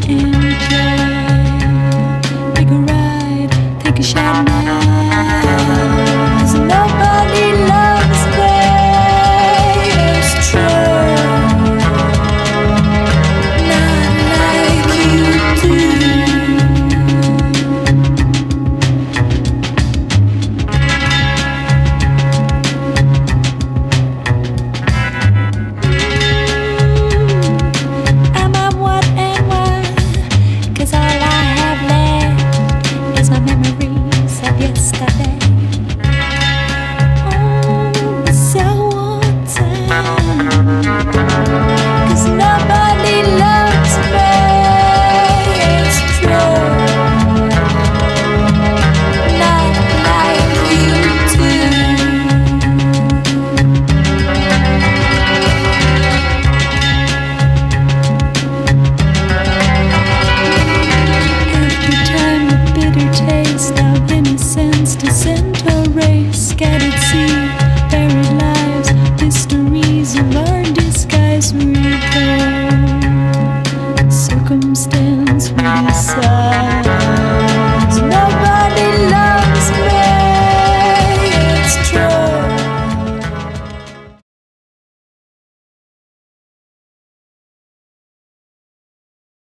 Take a ride, take a shot now. circumstance we decide.